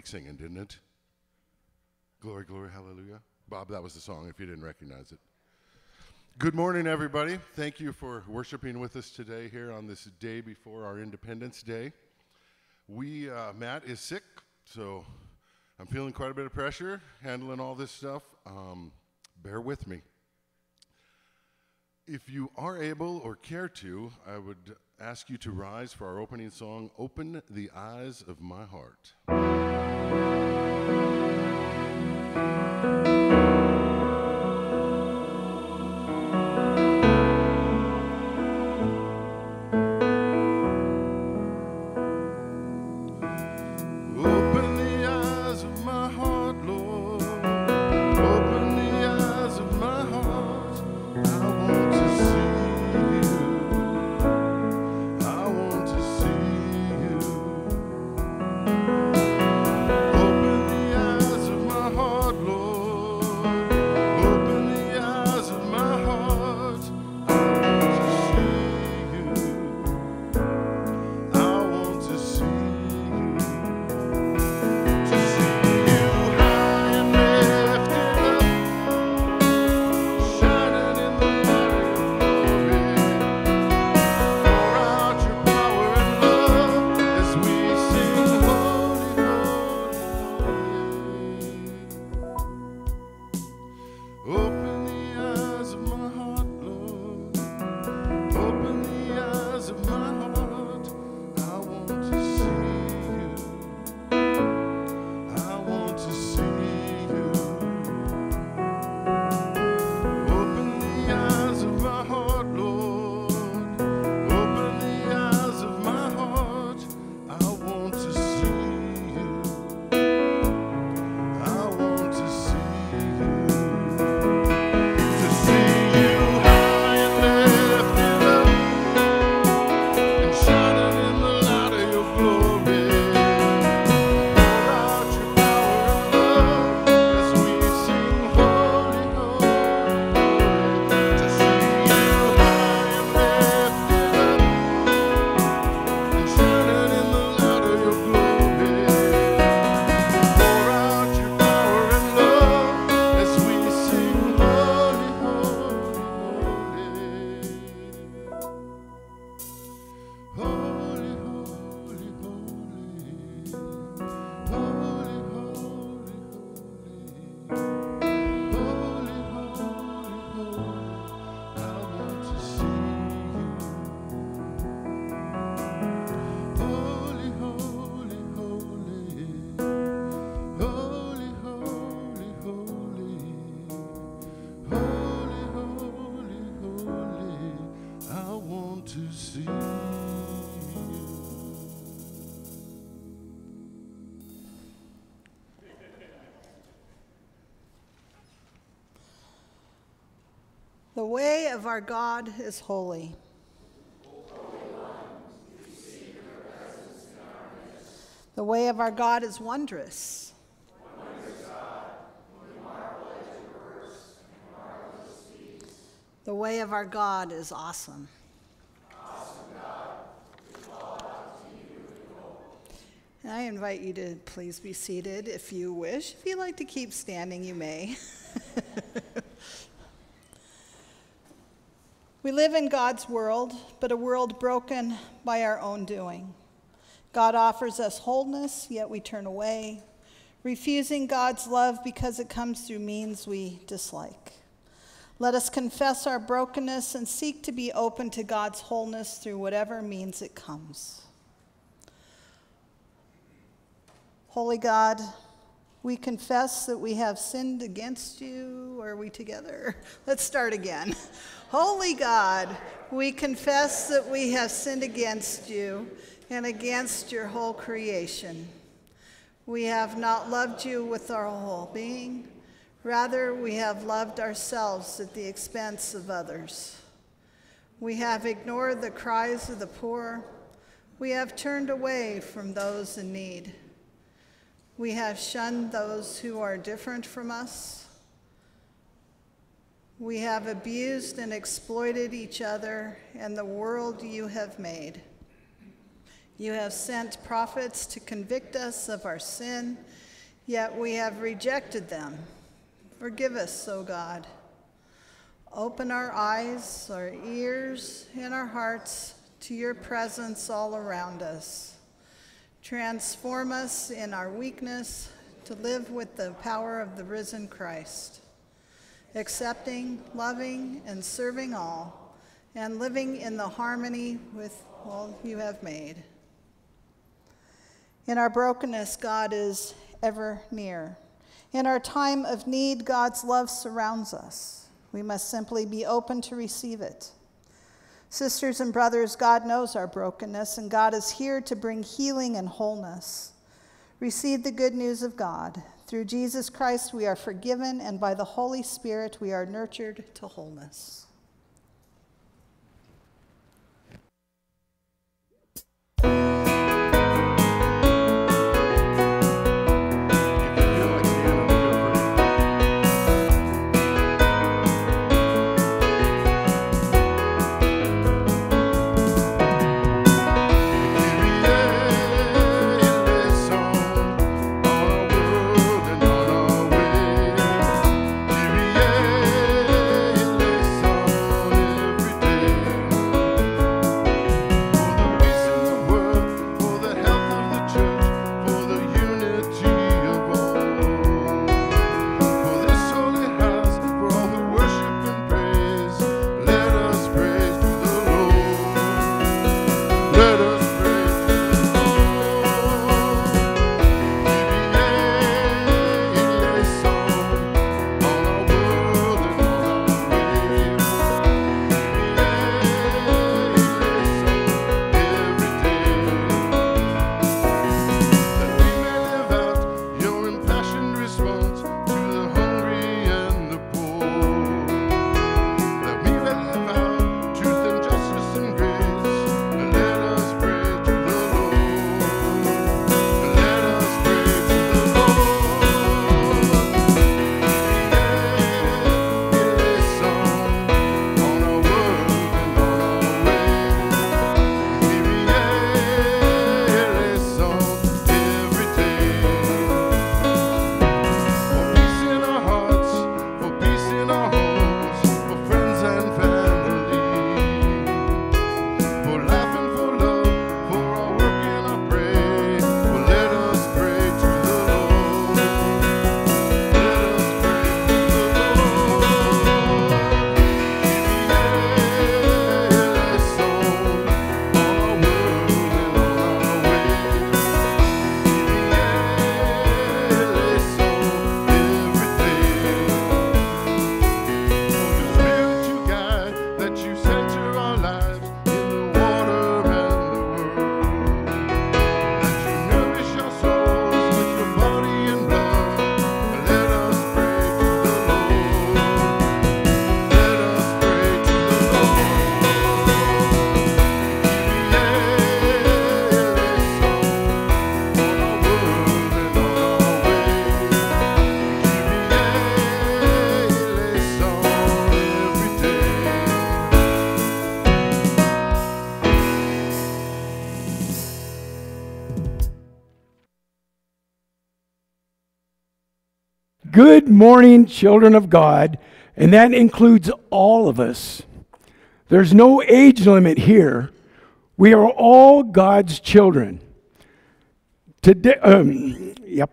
like singing, didn't it? Glory, glory, hallelujah. Bob, that was the song if you didn't recognize it. Good morning, everybody. Thank you for worshiping with us today here on this day before our Independence Day. We, uh, Matt is sick, so I'm feeling quite a bit of pressure handling all this stuff. Um, bear with me. If you are able or care to, I would ask you to rise for our opening song, Open the Eyes of My Heart. The way of our God is holy. The way of our God is wondrous. The way of our God is awesome. And I invite you to please be seated if you wish. If you'd like to keep standing, you may. We live in God's world, but a world broken by our own doing. God offers us wholeness, yet we turn away, refusing God's love because it comes through means we dislike. Let us confess our brokenness and seek to be open to God's wholeness through whatever means it comes. Holy God, we confess that we have sinned against you. Are we together? Let's start again. Holy God, we confess that we have sinned against you and against your whole creation. We have not loved you with our whole being. Rather, we have loved ourselves at the expense of others. We have ignored the cries of the poor. We have turned away from those in need. We have shunned those who are different from us. We have abused and exploited each other and the world you have made. You have sent prophets to convict us of our sin, yet we have rejected them. Forgive us, O God. Open our eyes, our ears, and our hearts to your presence all around us. Transform us in our weakness to live with the power of the risen Christ, accepting, loving, and serving all, and living in the harmony with all you have made. In our brokenness, God is ever near. In our time of need, God's love surrounds us. We must simply be open to receive it. Sisters and brothers, God knows our brokenness, and God is here to bring healing and wholeness. Receive the good news of God. Through Jesus Christ, we are forgiven, and by the Holy Spirit, we are nurtured to wholeness. Morning, children of God, and that includes all of us. There's no age limit here. We are all God's children. Today, um, yep.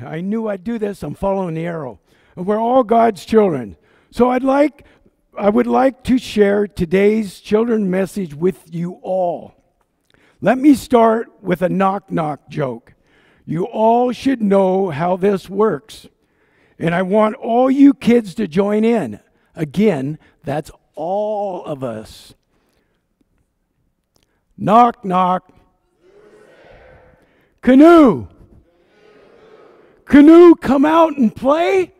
I knew I'd do this. I'm following the arrow. We're all God's children. So I'd like, I would like to share today's children message with you all. Let me start with a knock knock joke. You all should know how this works. And I want all you kids to join in. Again, that's all of us. Knock, knock. Canoe. Canoe, come out and play.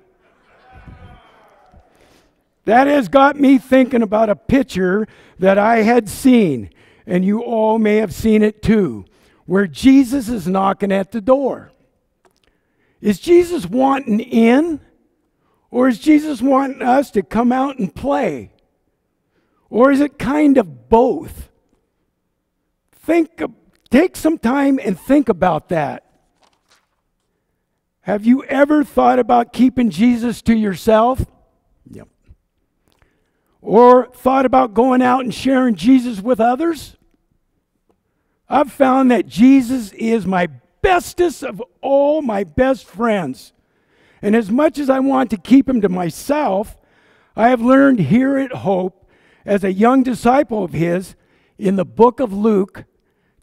That has got me thinking about a picture that I had seen, and you all may have seen it too, where Jesus is knocking at the door. Is Jesus wanting in? Or is Jesus wanting us to come out and play? Or is it kind of both? Think, take some time and think about that. Have you ever thought about keeping Jesus to yourself? Yep. Or thought about going out and sharing Jesus with others? I've found that Jesus is my bestest of all my best friends. And as much as I want to keep him to myself, I have learned here at Hope, as a young disciple of his, in the book of Luke,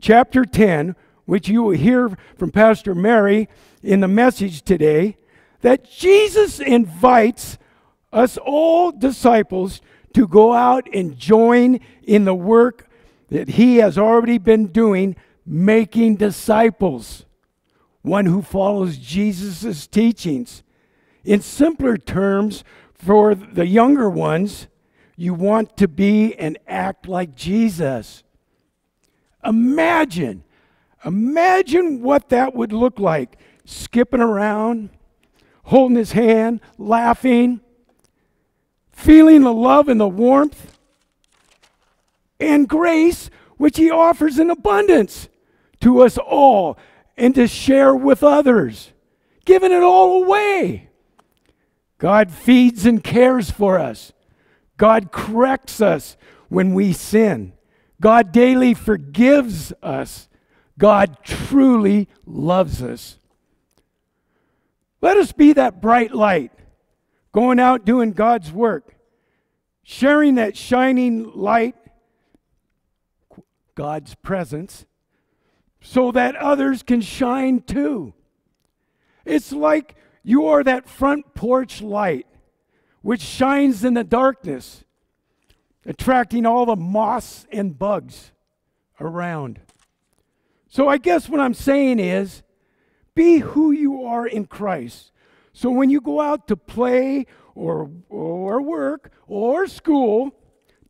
chapter 10, which you will hear from Pastor Mary in the message today, that Jesus invites us all disciples to go out and join in the work that he has already been doing, making disciples, one who follows Jesus' teachings. In simpler terms, for the younger ones, you want to be and act like Jesus. Imagine, imagine what that would look like skipping around, holding his hand, laughing, feeling the love and the warmth and grace which he offers in abundance to us all and to share with others, giving it all away. God feeds and cares for us. God corrects us when we sin. God daily forgives us. God truly loves us. Let us be that bright light, going out doing God's work, sharing that shining light, God's presence, so that others can shine too. It's like you are that front porch light which shines in the darkness, attracting all the moths and bugs around. So I guess what I'm saying is be who you are in Christ. So when you go out to play or, or work or school,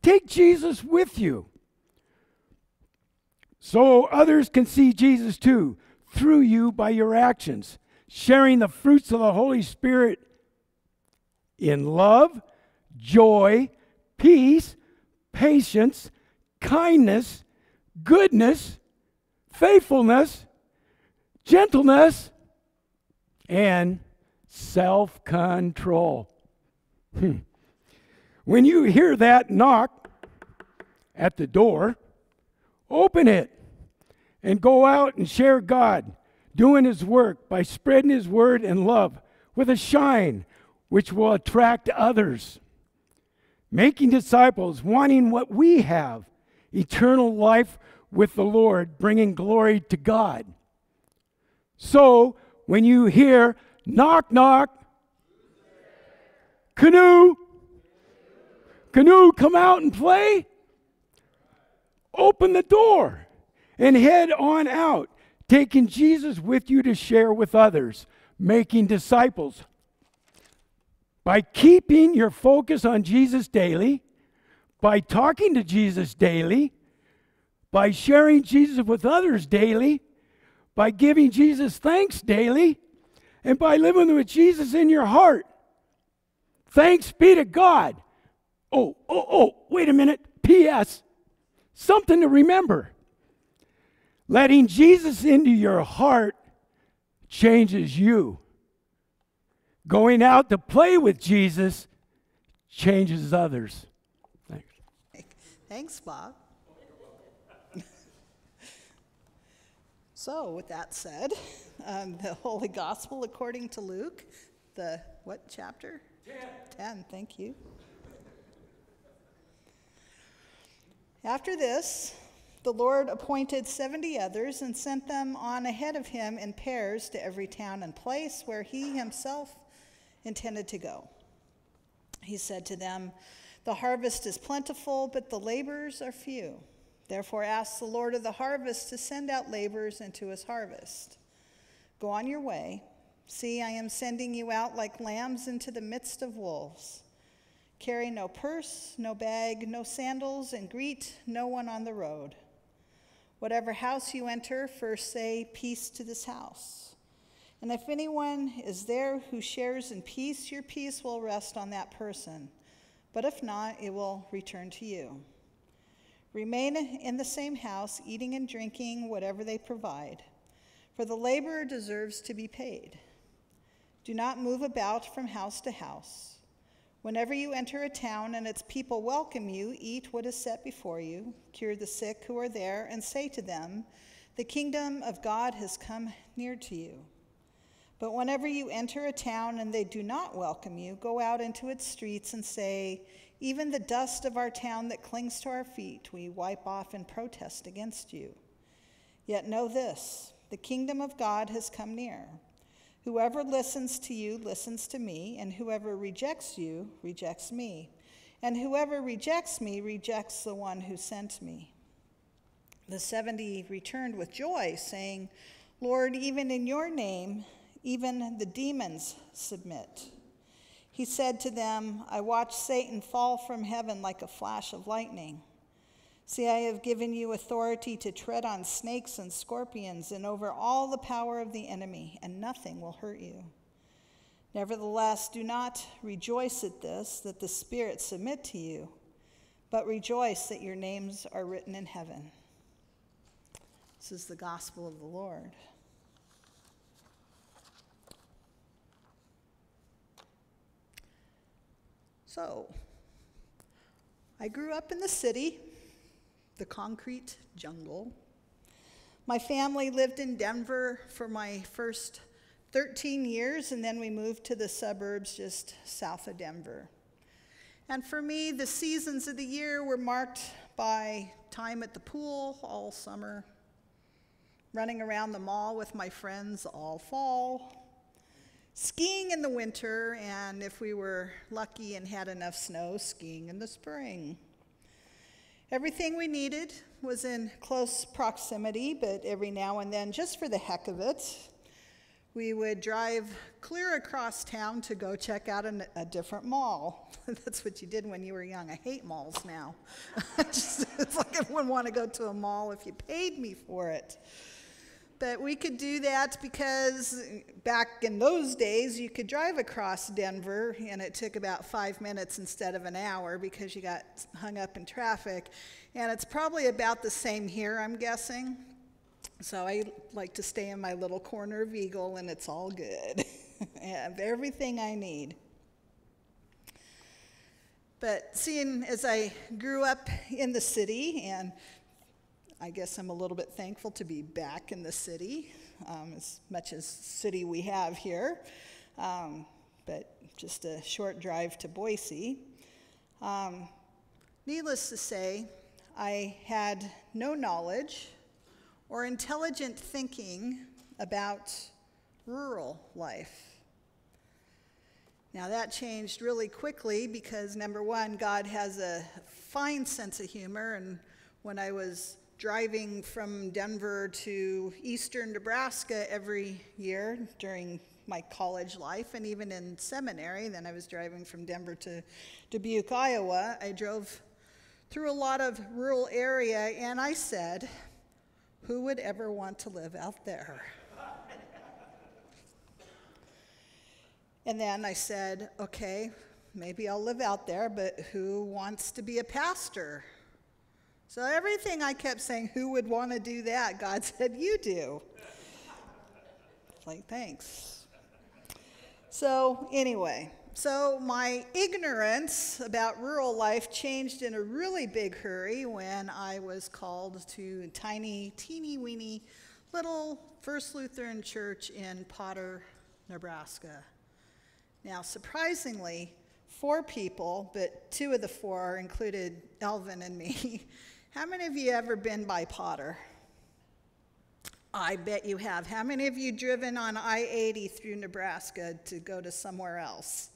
take Jesus with you. So others can see Jesus too through you by your actions, sharing the fruits of the Holy Spirit in love, joy, peace, patience, kindness, goodness, faithfulness, gentleness, and self control. Hmm. When you hear that knock at the door, open it and go out and share God doing His work by spreading His word and love with a shine which will attract others. Making disciples, wanting what we have eternal life with the Lord, bringing glory to God. So when you hear knock, knock, canoe, canoe, come out and play, open the door and head on out, taking Jesus with you to share with others, making disciples. By keeping your focus on Jesus daily, by talking to Jesus daily, by sharing Jesus with others daily, by giving Jesus thanks daily, and by living with Jesus in your heart. Thanks be to God. Oh, oh, oh, wait a minute. P.S. Something to remember. Letting Jesus into your heart changes you. Going out to play with Jesus changes others. Thanks. Thanks, Bob. so, with that said, um, the Holy Gospel according to Luke, the what chapter? Ten. Ten, thank you. After this, the Lord appointed 70 others and sent them on ahead of him in pairs to every town and place where he himself intended to go. He said to them, The harvest is plentiful, but the laborers are few. Therefore, ask the Lord of the harvest to send out laborers into his harvest. Go on your way. See, I am sending you out like lambs into the midst of wolves. Carry no purse, no bag, no sandals, and greet no one on the road. Whatever house you enter, first say, Peace to this house. And if anyone is there who shares in peace, your peace will rest on that person. But if not, it will return to you. Remain in the same house, eating and drinking whatever they provide, for the laborer deserves to be paid. Do not move about from house to house. Whenever you enter a town and its people welcome you, eat what is set before you, cure the sick who are there, and say to them, The kingdom of God has come near to you. But whenever you enter a town and they do not welcome you, go out into its streets and say, Even the dust of our town that clings to our feet, we wipe off in protest against you. Yet know this the kingdom of God has come near. Whoever listens to you listens to me, and whoever rejects you rejects me. And whoever rejects me rejects the one who sent me. The 70 returned with joy, saying, Lord, even in your name, even the demons submit. He said to them, I watched Satan fall from heaven like a flash of lightning. See, I have given you authority to tread on snakes and scorpions and over all the power of the enemy, and nothing will hurt you. Nevertheless, do not rejoice at this, that the spirits submit to you, but rejoice that your names are written in heaven. This is the gospel of the Lord. So, I grew up in the city, the concrete jungle. My family lived in Denver for my first 13 years, and then we moved to the suburbs just south of Denver. And for me, the seasons of the year were marked by time at the pool all summer, running around the mall with my friends all fall, skiing in the winter, and if we were lucky and had enough snow, skiing in the spring. Everything we needed was in close proximity, but every now and then, just for the heck of it, we would drive clear across town to go check out an, a different mall. That's what you did when you were young. I hate malls now. just, it's like I wouldn't want to go to a mall if you paid me for it. But we could do that because back in those days, you could drive across Denver and it took about five minutes instead of an hour because you got hung up in traffic. And it's probably about the same here, I'm guessing. So I like to stay in my little corner of Eagle and it's all good. I have everything I need. But seeing as I grew up in the city and I guess I'm a little bit thankful to be back in the city, um, as much as city we have here, um, but just a short drive to Boise. Um, needless to say, I had no knowledge or intelligent thinking about rural life. Now, that changed really quickly because number one, God has a fine sense of humor, and when I was driving from Denver to eastern Nebraska every year during my college life and even in seminary. Then I was driving from Denver to Dubuque, Iowa. I drove through a lot of rural area and I said, who would ever want to live out there? and then I said, okay, maybe I'll live out there, but who wants to be a pastor? So everything I kept saying, who would want to do that? God said, you do. like, thanks. So, anyway, so my ignorance about rural life changed in a really big hurry when I was called to a tiny, teeny weeny little First Lutheran church in Potter, Nebraska. Now, surprisingly, four people, but two of the four included Elvin and me, How many of you ever been by Potter? I bet you have. How many of you driven on I 80 through Nebraska to go to somewhere else?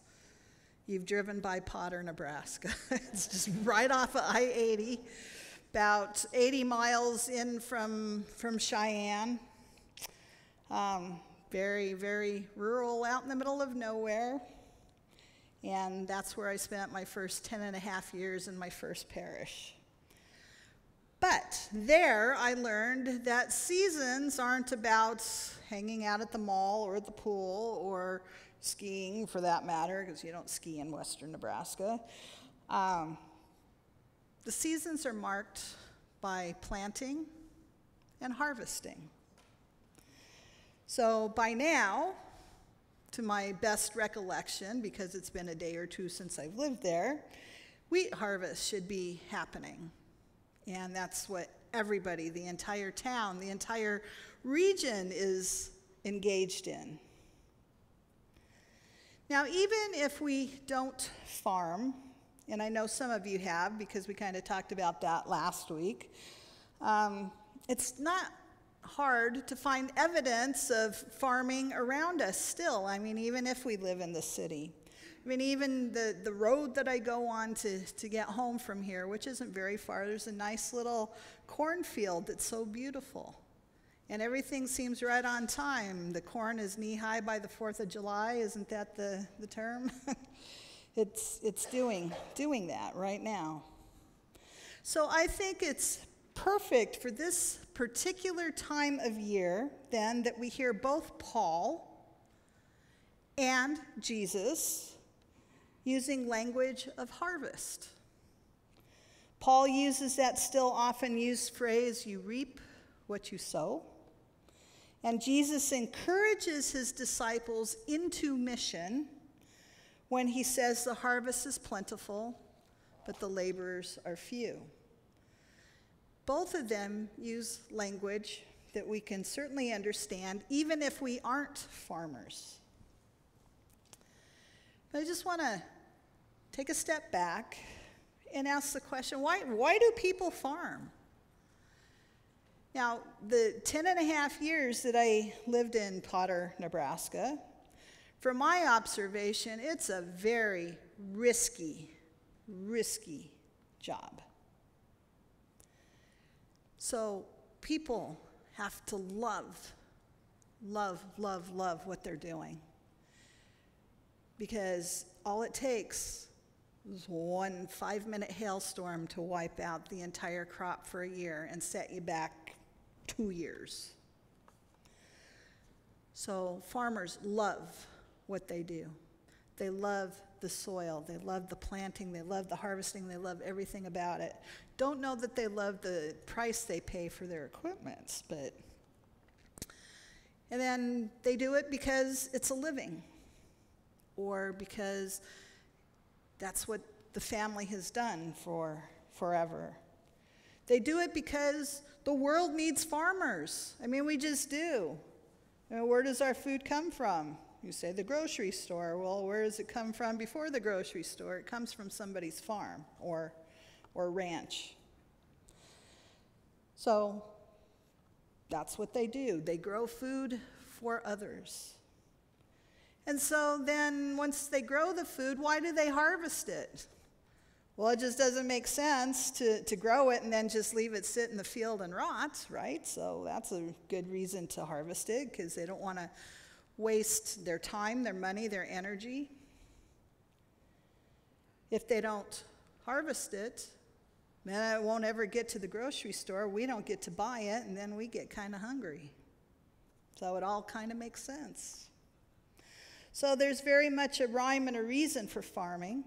You've driven by Potter, Nebraska. it's just right off of I 80, about 80 miles in from, from Cheyenne. Um, very, very rural, out in the middle of nowhere. And that's where I spent my first 10 and a half years in my first parish. But there I learned that seasons aren't about hanging out at the mall or at the pool or skiing for that matter, because you don't ski in western Nebraska. Um, the seasons are marked by planting and harvesting. So by now, to my best recollection, because it's been a day or two since I've lived there, wheat harvest should be happening. And that's what everybody, the entire town, the entire region is engaged in. Now, even if we don't farm, and I know some of you have because we kind of talked about that last week, um, it's not hard to find evidence of farming around us still. I mean, even if we live in the city. I mean, even the, the road that I go on to, to get home from here, which isn't very far, there's a nice little cornfield that's so beautiful. And everything seems right on time. The corn is knee high by the 4th of July, isn't that the, the term? it's, it's doing, doing that right now. So I think it's perfect for this particular time of year, then, that we hear both Paul and Jesus using language of harvest. Paul uses that still often used phrase, you reap what you sow. And Jesus encourages his disciples into mission when he says the harvest is plentiful, but the laborers are few. Both of them use language that we can certainly understand, even if we aren't farmers. But I just want to take a step back and ask the question why, why do people farm? Now, the 10 and a half years that I lived in Potter, Nebraska, from my observation, it's a very risky, risky job. So people have to love, love, love, love what they're doing. Because all it takes one five minute hailstorm to wipe out the entire crop for a year and set you back two years. So farmers love what they do. They love the soil, they love the planting, they love the harvesting, they love everything about it. Don't know that they love the price they pay for their equipment, but. And then they do it because it's a living, or because that's what the family has done for forever. They do it because the world needs farmers. I mean, we just do. You know, where does our food come from? You say the grocery store. Well, where does it come from before the grocery store? It comes from somebody's farm or, or ranch. So that's what they do. They grow food for others. And so then, once they grow the food, why do they harvest it? Well, it just doesn't make sense to, to grow it and then just leave it sit in the field and rot, right? So that's a good reason to harvest it because they don't want to waste their time, their money, their energy. If they don't harvest it, then it won't ever get to the grocery store. We don't get to buy it, and then we get kind of hungry. So it all kind of makes sense. So there's very much a rhyme and a reason for farming.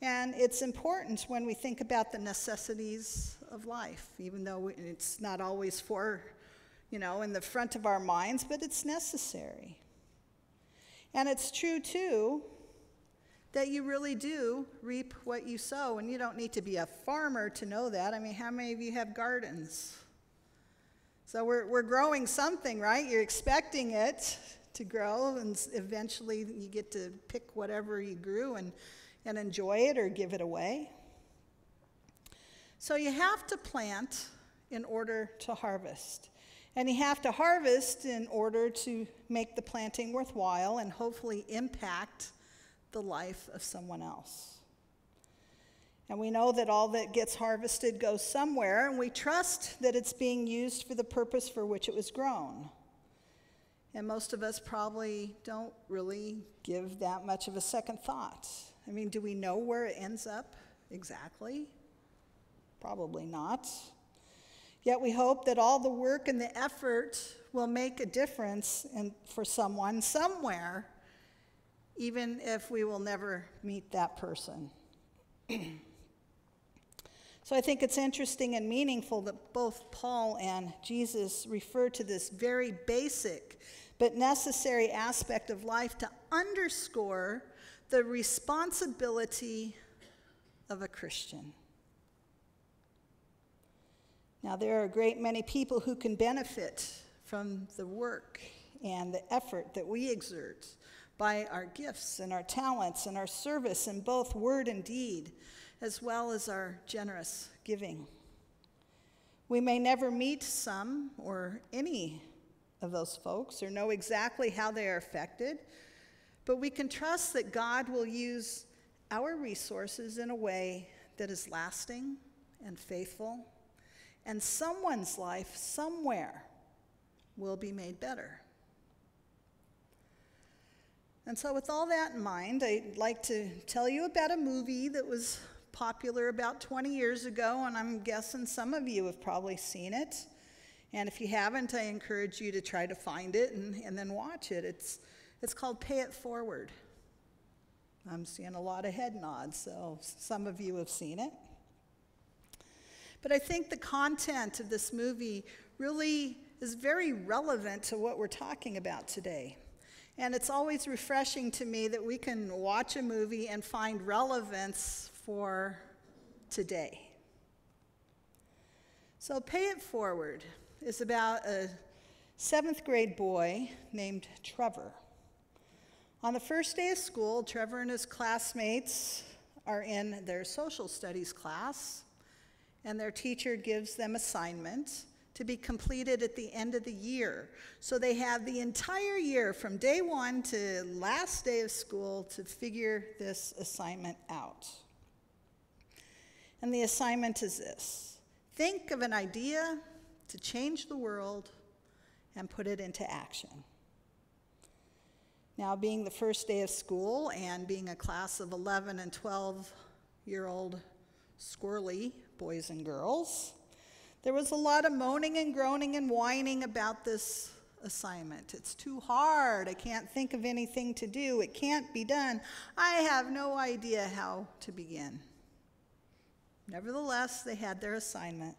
And it's important when we think about the necessities of life, even though it's not always for you know, in the front of our minds, but it's necessary. And it's true, too, that you really do reap what you sow. And you don't need to be a farmer to know that. I mean, how many of you have gardens? So we're, we're growing something, right? You're expecting it to grow, and eventually you get to pick whatever you grew and, and enjoy it or give it away. So you have to plant in order to harvest. And you have to harvest in order to make the planting worthwhile and hopefully impact the life of someone else. And we know that all that gets harvested goes somewhere, and we trust that it's being used for the purpose for which it was grown. And most of us probably don't really give that much of a second thought. I mean, do we know where it ends up exactly? Probably not. Yet we hope that all the work and the effort will make a difference in, for someone somewhere, even if we will never meet that person. So I think it's interesting and meaningful that both Paul and Jesus refer to this very basic but necessary aspect of life to underscore the responsibility of a Christian. Now, there are a great many people who can benefit from the work and the effort that we exert by our gifts and our talents and our service in both word and deed, as well as our generous giving. We may never meet some or any of those folks or know exactly how they are affected, but we can trust that God will use our resources in a way that is lasting and faithful, and someone's life somewhere will be made better. And so, with all that in mind, I'd like to tell you about a movie that was popular about 20 years ago, and I'm guessing some of you have probably seen it. And if you haven't, I encourage you to try to find it and, and then watch it. It's, it's called Pay It Forward. I'm seeing a lot of head nods, so some of you have seen it. But I think the content of this movie really is very relevant to what we're talking about today. And it's always refreshing to me that we can watch a movie and find relevance for today. So, Pay It Forward is about a seventh grade boy named Trevor. On the first day of school, Trevor and his classmates are in their social studies class, and their teacher gives them assignments to be completed at the end of the year. So they have the entire year from day one to last day of school to figure this assignment out. And the assignment is this think of an idea to change the world and put it into action. Now, being the first day of school and being a class of 11 and 12 year old squirrely boys and girls, there was a lot of moaning and groaning and whining about this assignment. It's too hard. I can't think of anything to do. It can't be done. I have no idea how to begin. Nevertheless, they had their assignment.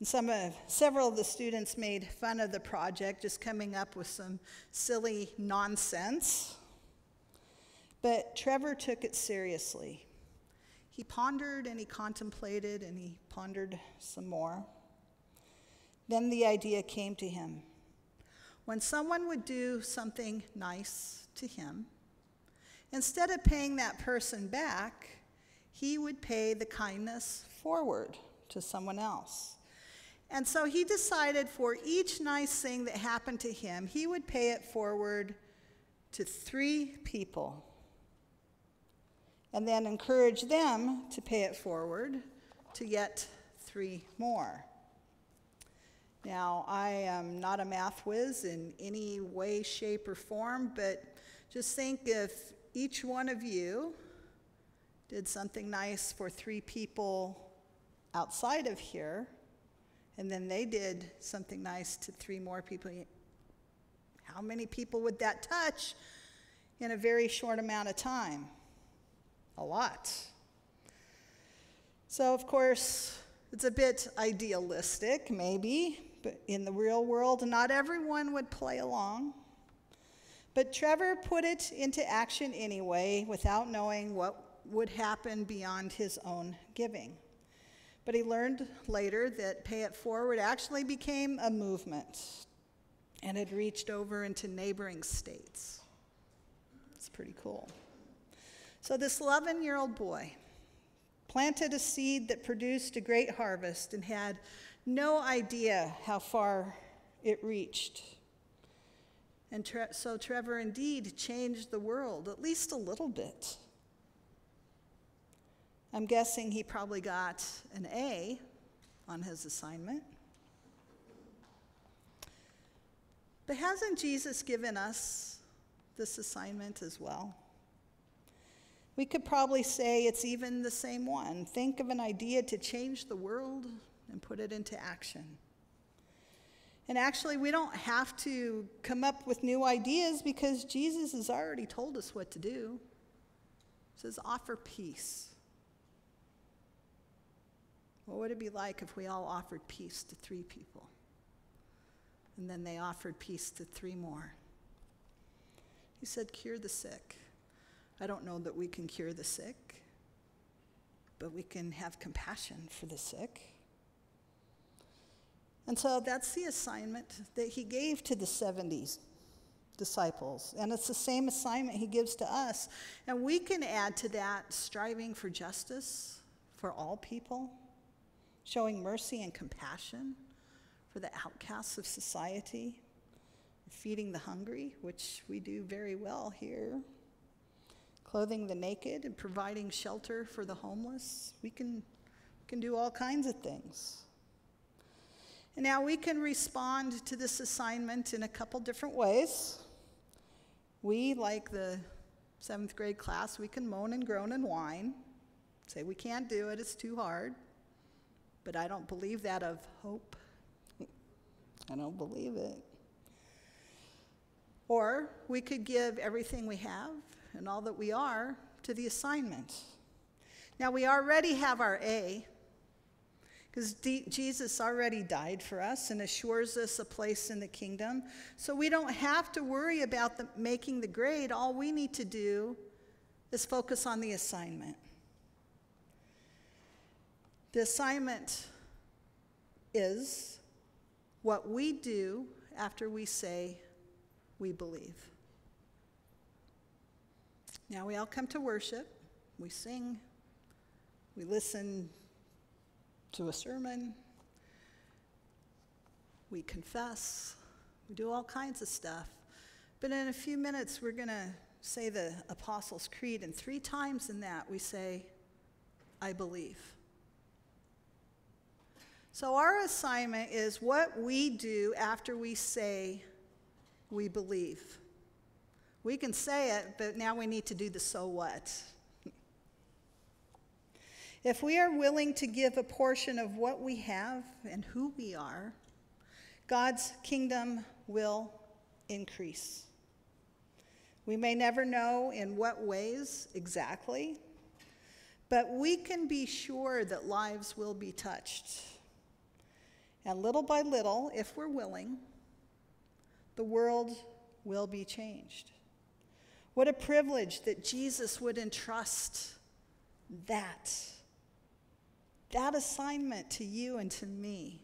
And some of, several of the students made fun of the project, just coming up with some silly nonsense. But Trevor took it seriously. He pondered and he contemplated and he pondered some more. Then the idea came to him. When someone would do something nice to him, instead of paying that person back, he would pay the kindness forward to someone else. And so he decided for each nice thing that happened to him, he would pay it forward to three people and then encourage them to pay it forward to yet three more. Now, I am not a math whiz in any way, shape, or form, but just think if each one of you did something nice for three people outside of here, and then they did something nice to three more people, how many people would that touch in a very short amount of time? a lot. So, of course, it's a bit idealistic, maybe, but in the real world, not everyone would play along. But Trevor put it into action anyway without knowing what would happen beyond his own giving. But he learned later that Pay It Forward actually became a movement and had reached over into neighboring states. It's pretty cool. So, this 11 year old boy planted a seed that produced a great harvest and had no idea how far it reached. And tre- so, Trevor indeed changed the world, at least a little bit. I'm guessing he probably got an A on his assignment. But hasn't Jesus given us this assignment as well? We could probably say it's even the same one. Think of an idea to change the world and put it into action. And actually, we don't have to come up with new ideas because Jesus has already told us what to do. He says, offer peace. What would it be like if we all offered peace to three people? And then they offered peace to three more. He said, Cure the sick. I don't know that we can cure the sick, but we can have compassion for the sick. And so that's the assignment that he gave to the 70s disciples. And it's the same assignment he gives to us. And we can add to that striving for justice for all people, showing mercy and compassion for the outcasts of society, feeding the hungry, which we do very well here, clothing the naked and providing shelter for the homeless. We can, can do all kinds of things. And now we can respond to this assignment in a couple different ways. We, like the seventh grade class, we can moan and groan and whine, say we can't do it, it's too hard. But I don't believe that of hope. I don't believe it. Or we could give everything we have and all that we are to the assignment. Now, we already have our A, because Jesus already died for us and assures us a place in the kingdom. So we don't have to worry about the, making the grade. All we need to do is focus on the assignment. The assignment is what we do after we say we believe. Now we all come to worship, we sing, we listen to a sermon, we confess, we do all kinds of stuff. But in a few minutes, we're going to say the Apostles' Creed, and three times in that we say, I believe. So, our assignment is what we do after we say we believe. We can say it, but now we need to do the so what. If we are willing to give a portion of what we have and who we are, God's kingdom will increase. We may never know in what ways exactly, but we can be sure that lives will be touched. And little by little, if we're willing, the world will be changed. What a privilege that Jesus would entrust that that assignment to you and to me.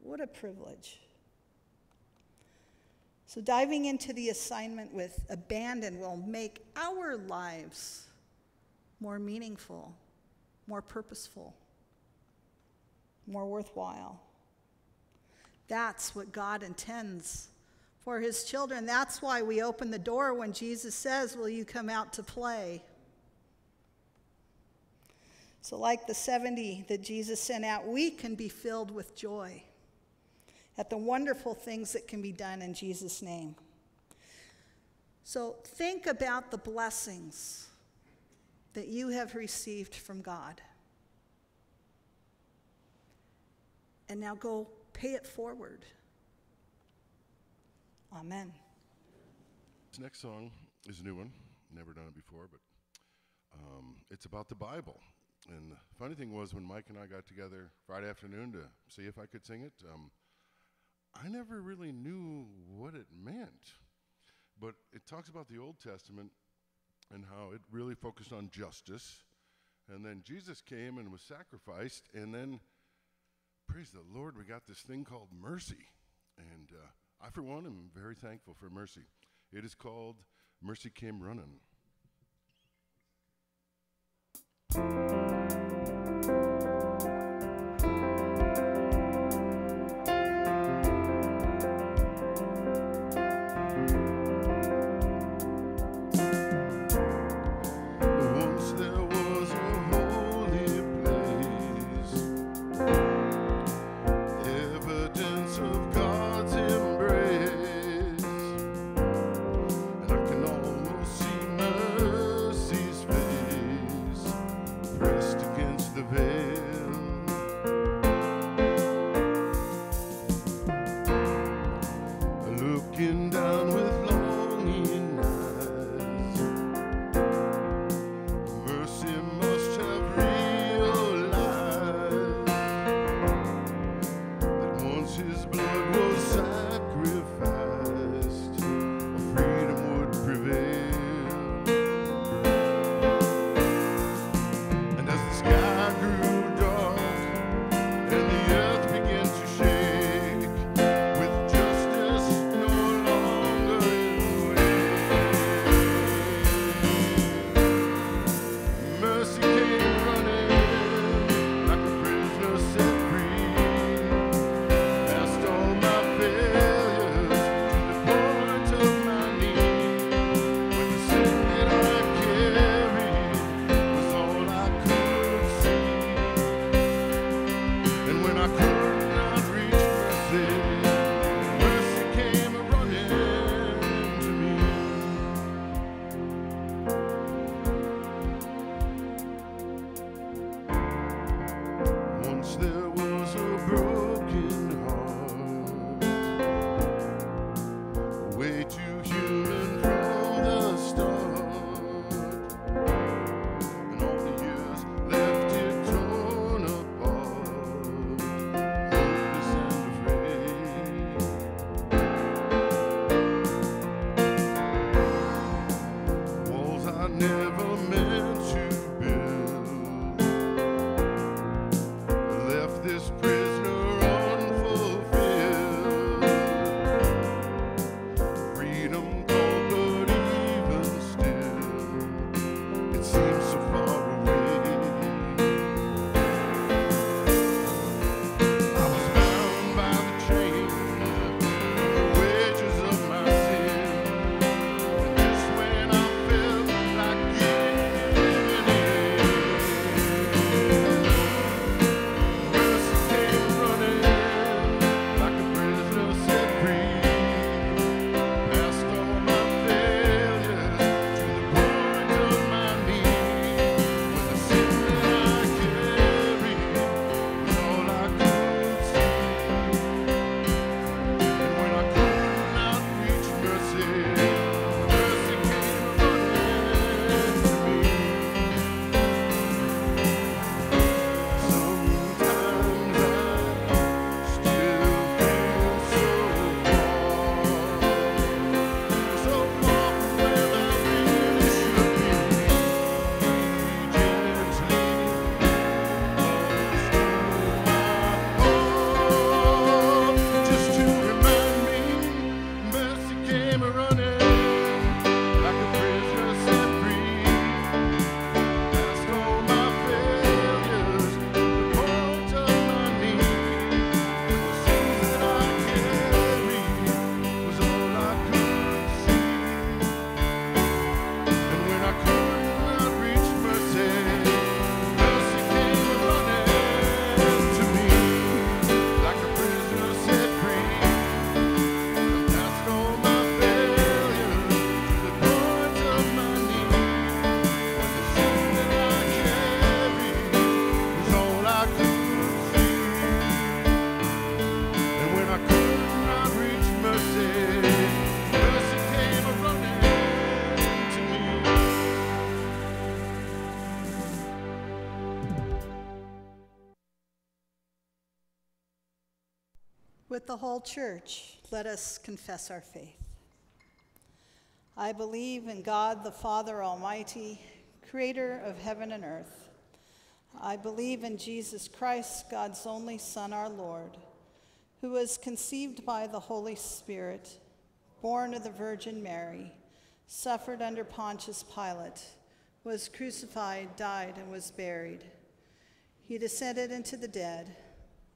What a privilege. So, diving into the assignment with abandon will make our lives more meaningful, more purposeful, more worthwhile. That's what God intends for his children. That's why we open the door when Jesus says, Will you come out to play? So, like the 70 that Jesus sent out, we can be filled with joy at the wonderful things that can be done in Jesus' name. So, think about the blessings that you have received from God. And now go pay it forward. Amen. This next song is a new one. Never done it before, but um, it's about the Bible. And the funny thing was, when Mike and I got together Friday afternoon to see if I could sing it, um, I never really knew what it meant. But it talks about the Old Testament and how it really focused on justice. And then Jesus came and was sacrificed. And then, praise the Lord, we got this thing called mercy. And uh, I, for one, am very thankful for mercy. It is called Mercy Came Running. never meant. The whole church, let us confess our faith. I believe in God the Father Almighty, creator of heaven and earth. I believe in Jesus Christ, God's only Son, our Lord, who was conceived by the Holy Spirit, born of the Virgin Mary, suffered under Pontius Pilate, was crucified, died, and was buried. He descended into the dead.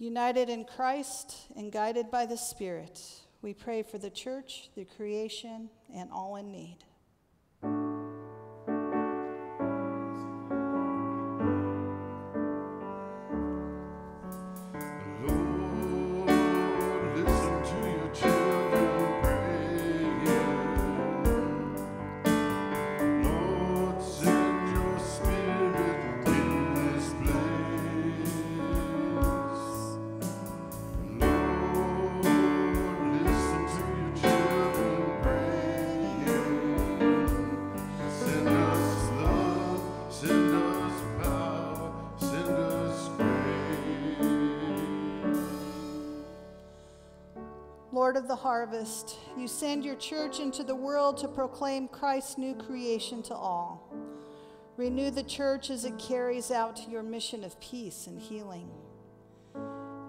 United in Christ and guided by the Spirit, we pray for the church, the creation, and all in need. Harvest, you send your church into the world to proclaim Christ's new creation to all. Renew the church as it carries out your mission of peace and healing.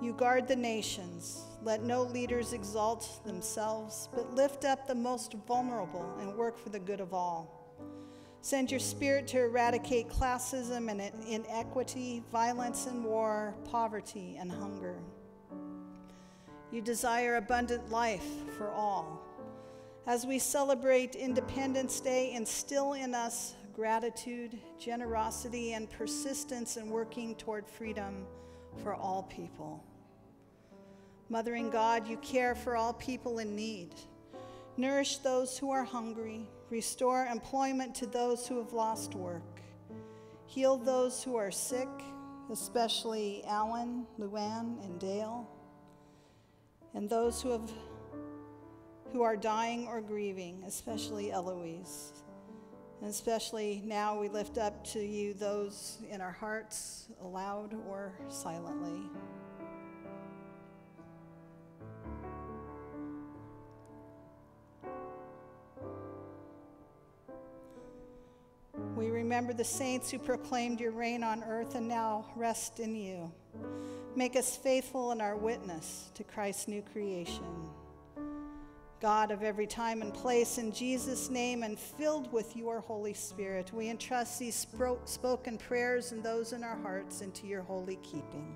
You guard the nations. Let no leaders exalt themselves, but lift up the most vulnerable and work for the good of all. Send your spirit to eradicate classism and inequity, violence and war, poverty and hunger. You desire abundant life for all. As we celebrate Independence Day, instill in us gratitude, generosity, and persistence in working toward freedom for all people. Mothering God, you care for all people in need. Nourish those who are hungry, restore employment to those who have lost work, heal those who are sick, especially Alan, Luann, and Dale and those who have who are dying or grieving, especially Eloise. And especially now we lift up to you those in our hearts, aloud or silently. We remember the saints who proclaimed your reign on earth and now rest in you. Make us faithful in our witness to Christ's new creation. God of every time and place, in Jesus' name and filled with your Holy Spirit, we entrust these spoken prayers and those in our hearts into your holy keeping.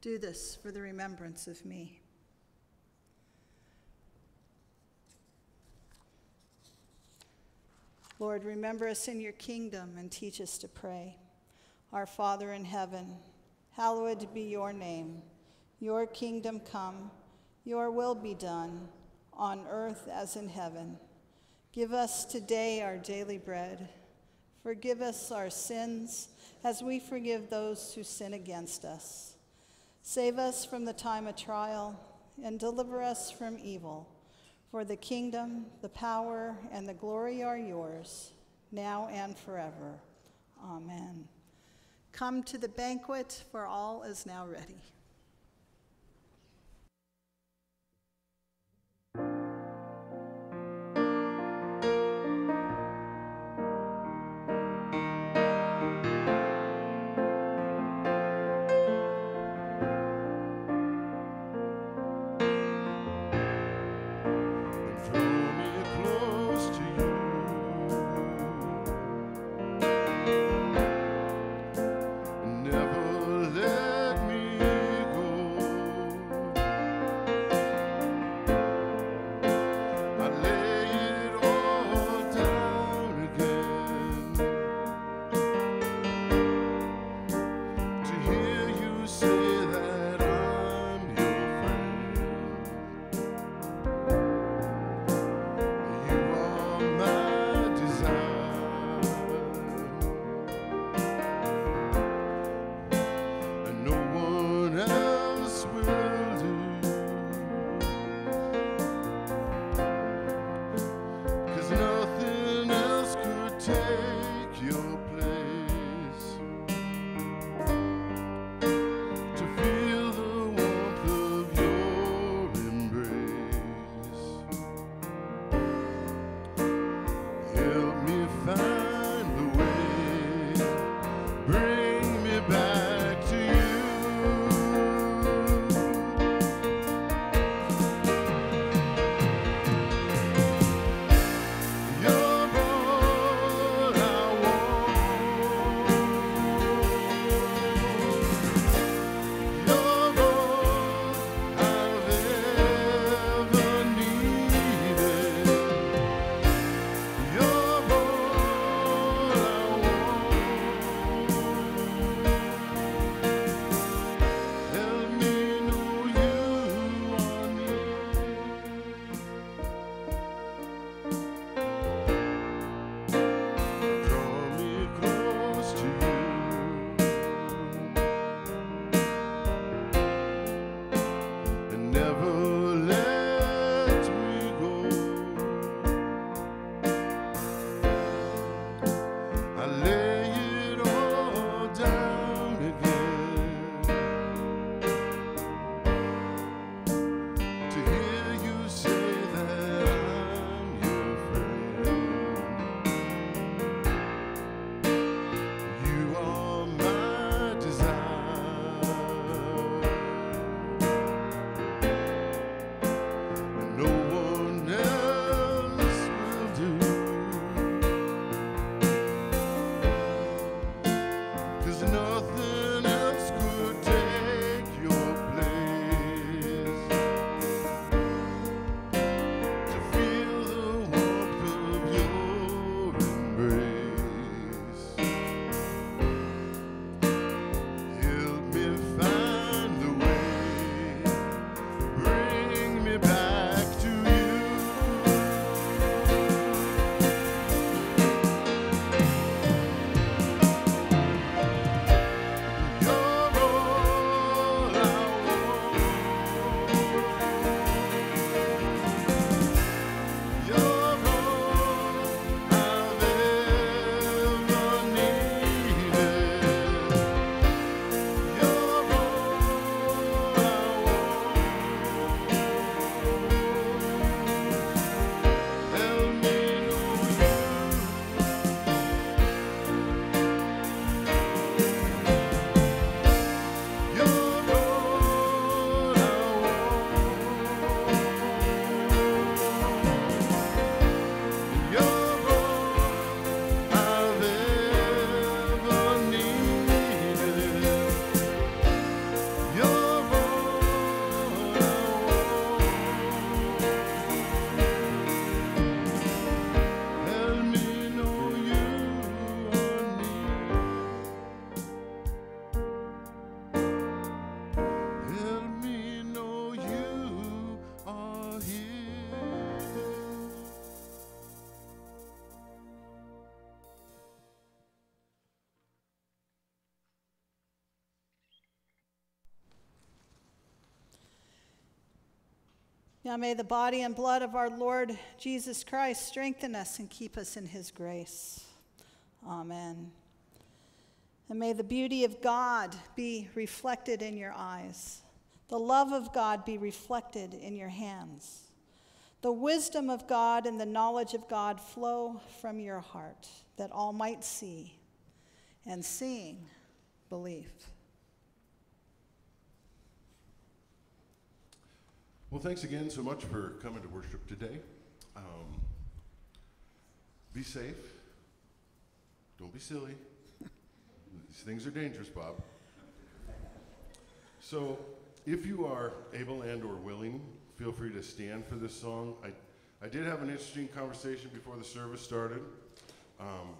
Do this for the remembrance of me. Lord, remember us in your kingdom and teach us to pray. Our Father in heaven, hallowed be your name. Your kingdom come, your will be done, on earth as in heaven. Give us today our daily bread. Forgive us our sins as we forgive those who sin against us. Save us from the time of trial and deliver us from evil. For the kingdom, the power, and the glory are yours, now and forever. Amen. Come to the banquet, for all is now ready. Now may the body and blood of our Lord Jesus Christ strengthen us and keep us in his grace. Amen. And may the beauty of God be reflected in your eyes, the love of God be reflected in your hands, the wisdom of God and the knowledge of God flow from your heart, that all might see, and seeing, believe. Well, thanks again so much for coming to worship today. Um, be safe. Don't be silly. These things are dangerous, Bob. So, if you are able and or willing, feel free to stand for this song. I, I did have an interesting conversation before the service started. Um,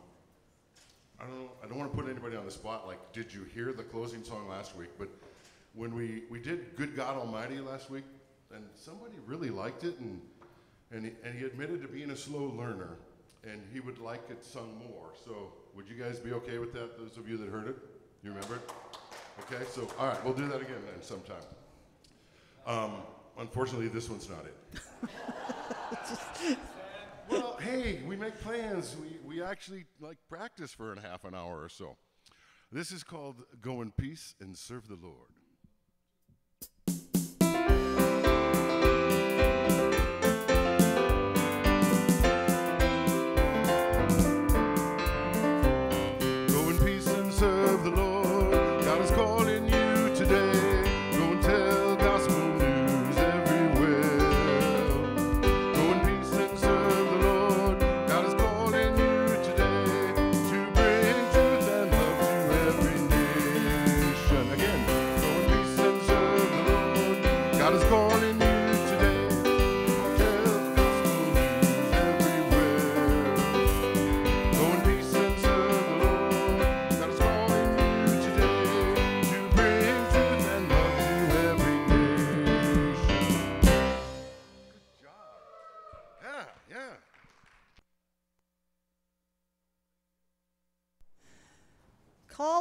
I don't know, I don't want to put anybody on the spot like, did you hear the closing song last week? But when we, we did Good God Almighty last week, and somebody really liked it, and, and, he, and he admitted to being a slow learner, and he would like it sung more. So would you guys be okay with that, those of you that heard it? You remember it? Okay, so, all right, we'll do that again then sometime. Um, unfortunately, this one's not it. well, hey, we make plans. We, we actually like practice for a half an hour or so. This is called Go in Peace and Serve the Lord.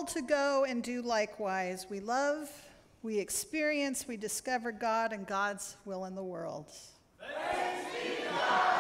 to go and do likewise. We love, we experience, we discover God and God's will in the world. Thanks be God.